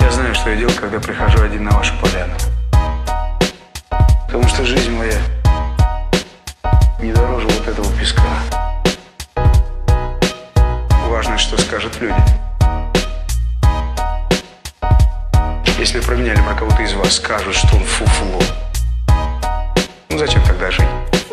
Я знаю, что я делаю, когда прихожу один на вашу поляну. Потому что жизнь моя не дороже вот этого песка. Важно, что скажут люди. Если про меня или про кого-то из вас скажут, что он фуфло, ну зачем тогда жить?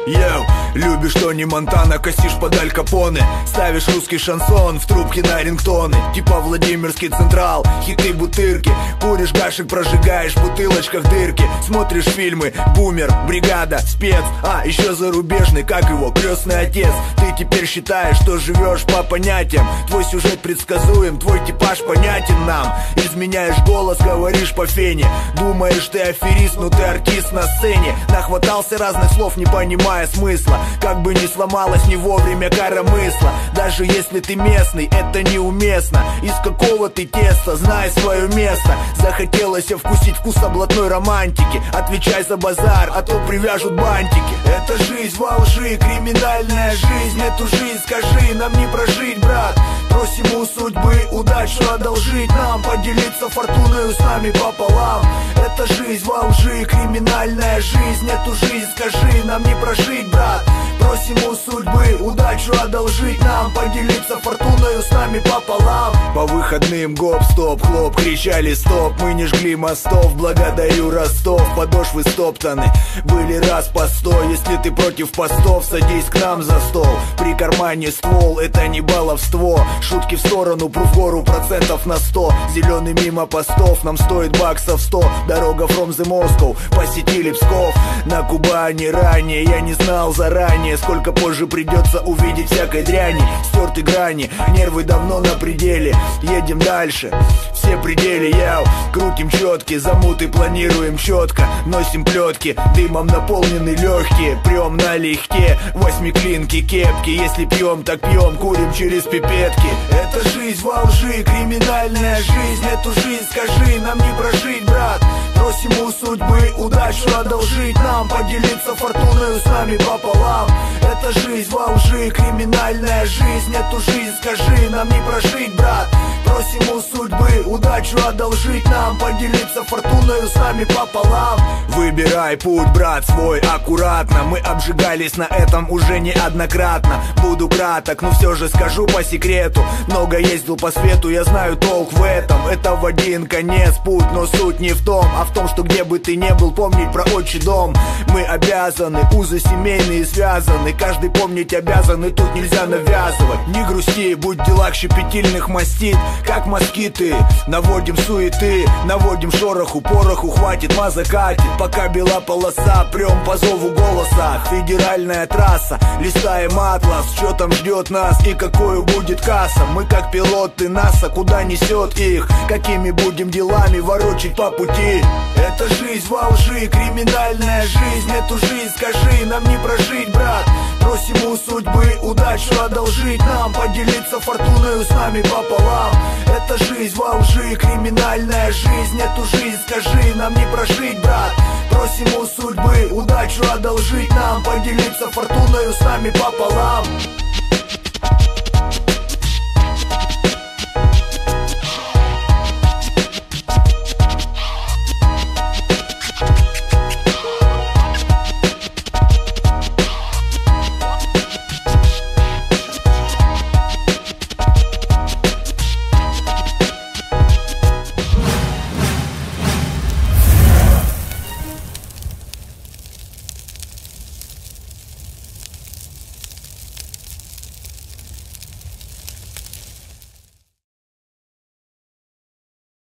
Йоу, любишь Тони Монтана, косишь под Аль Капоне. Ставишь русский шансон в трубке на рингтоны. Типа Владимирский Централ, хиты бутырки. Куришь гашек, прожигаешь в бутылочках дырки. Смотришь фильмы, бумер, бригада, спец. А, еще зарубежный, как его, крестный отец. Ты теперь считаешь, что живешь по понятиям. Твой сюжет предсказуем, твой типаж понятен нам. Изменяешь голос, говоришь по фене. Думаешь, ты аферист, но ты артист на сцене. Нахватался разных слов, не понимая смысла. Как бы ни сломалась не вовремя мысла. Даже если ты местный, это неуместно. Из какого ты теста, знай свое место. Захотелось вкусить вкус облатной романтики. Отвечай за базар, а то привяжут бантики. Это жизнь во лжи, криминальная жизнь. Эту жизнь скажи, нам не прожить, брат Просим у судьбы удачу одолжить нам Поделиться фортуной с нами пополам. Это жизнь во лжи, криминальная жизнь Эту жизнь скажи, нам не прожить, брат Просим у судьбы удачу одолжить нам Поделиться фортуною с нами пополам. По выходным гоп-стоп, хлоп, кричали стоп. Мы не жгли мостов, благодарю Ростов Подошвы стоптаны, были раз по сто Если ты против постов, садись к нам за стол. При кармане ствол, это не баловство. Шутки в сторону, пру гору процентов на сто. Зеленый мимо постов, нам стоит баксов сто. Дорога from the Moscow, посетили Псков. На Кубани ранее, я не знал заранее сколько позже придется увидеть всякой дряни Стерты грани, нервы давно на пределе Едем дальше, все пределы, яу Крутим четки, замуты планируем четко. Носим плетки, дымом наполнены легкие. Прем налегке, восьмиклинки, кепки. Если пьем, так пьем, курим через пипетки. Это жизнь во лжи, криминальная жизнь. Эту жизнь скажи, нам не прожить, брат. Просим у судьбы удачу одолжить. Нам Поделиться фортуной с нами пополам Это жизнь во лжи, криминальная жизнь Эту жизнь скажи, нам не прожить, брат Просим у судьбы. Удачу одолжить нам Поделиться фортуной с нами пополам. Выбирай путь, брат, свой аккуратно. Мы обжигались на этом уже неоднократно. Буду краток, но все же скажу по секрету. Много ездил по свету, я знаю толк в этом. Это в один конец путь, но суть не в том А в том, что где бы ты ни был, помнить про отчий дом. Мы обязаны, узы семейные связаны. Каждый помнить обязан, и тут нельзя навязывать. Не грусти, будь дела щепетильных мастит Как москиты, наводим суеты Наводим шороху, пороху, хватит, маза катит. Пока бела полоса, прям по зову голоса. Федеральная трасса, листаем атлас Что там ждет нас и какую будет касса. Мы как пилоты НАСА, куда несет их? Какими будем делами ворочить по пути? Это жизнь во лжи, криминальная жизнь. Эту жизнь скажи, нам не прожить, брат. Просим у судьбы удачу одолжить. Нам Поделиться фортуною с нами пополам Это жизнь во лжи, криминальная жизнь. Эту жизнь скажи, нам не прожить, брат. Просим у судьбы удачу одолжить нам Поделиться фортуною с нами пополам